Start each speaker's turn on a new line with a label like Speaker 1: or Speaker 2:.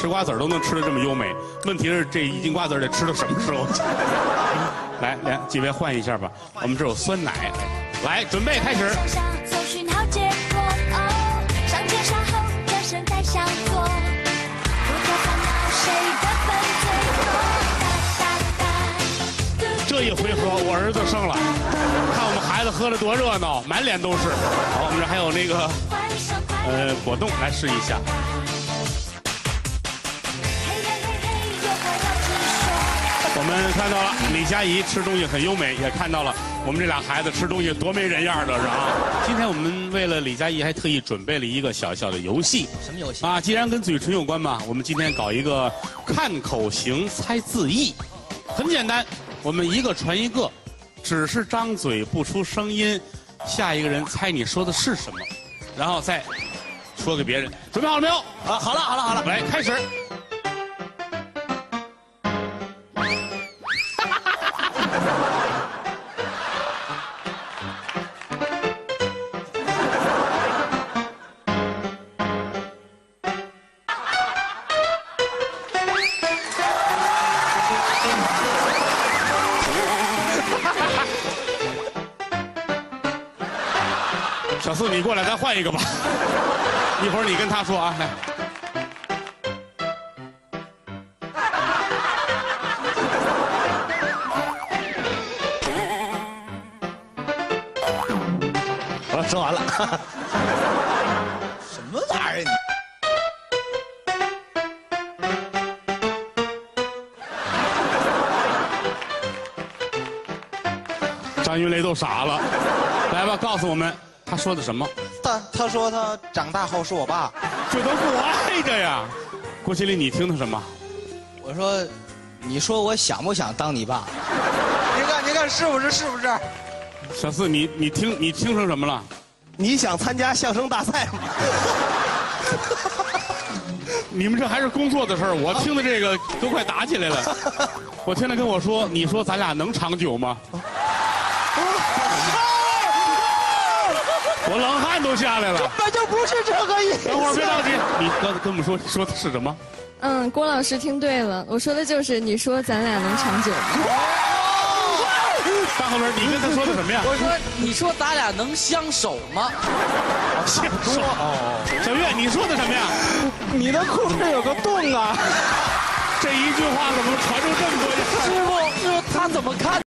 Speaker 1: 吃瓜子儿都能吃的这么优美，问题是这一斤瓜子儿得吃到什么时候？来，来，几位换一下吧。我们这有酸奶，来，准备开始。这一回合我儿子胜了，看我们孩子喝的多热闹，满脸都是。好，我们这还有那个呃果冻，来试一下。们看到了李佳怡吃东西很优美，也看到了我们这俩孩子吃东西多没人样儿的是啊。今天我们为了李佳怡还特意准备了一个小小的游戏
Speaker 2: 什么游戏？
Speaker 1: 啊，既然跟嘴唇有关嘛，我们今天搞一个看口型猜字意，很简单，我们一个传一个，只是张嘴不出声音，下一个人猜你说的是什么，然后再说给别人。准备好了没有？
Speaker 2: 啊，好了好了好了，
Speaker 1: 来，开始。小四，你过来，咱换一个吧。一会儿你跟他说啊，来。
Speaker 2: 好了，说完了。什么玩意儿？
Speaker 1: 张云雷都傻了。来吧，告诉我们他说的什么？
Speaker 2: 他他说他长大后是我爸。
Speaker 1: 这都是我爱的呀。郭麒麟，你听的什么？
Speaker 2: 我说，你说我想不想当你爸？你看你看是不是是不是？
Speaker 1: 小四，你你听你听成什么了？
Speaker 3: 你想参加相声大赛吗？
Speaker 1: 你们这还是工作的事儿，我听的这个都快打起来了。我听他跟我说，你说咱俩能长久吗？我冷汗都下来了。
Speaker 3: 根本就不是这个意思。
Speaker 1: 等会儿别着急，你刚才跟我们说你说的是什么？
Speaker 4: 嗯，郭老师听对了，我说的就是你说咱俩能长久吗？
Speaker 1: 大后边，你跟他说的什么呀？
Speaker 5: 我说，你说咱俩能相守吗？
Speaker 1: 想说。小月，你说的什么呀？
Speaker 3: 你的裤子有个洞啊！
Speaker 1: 这一句话怎么传出这么多？
Speaker 5: 师傅，师傅他怎么看？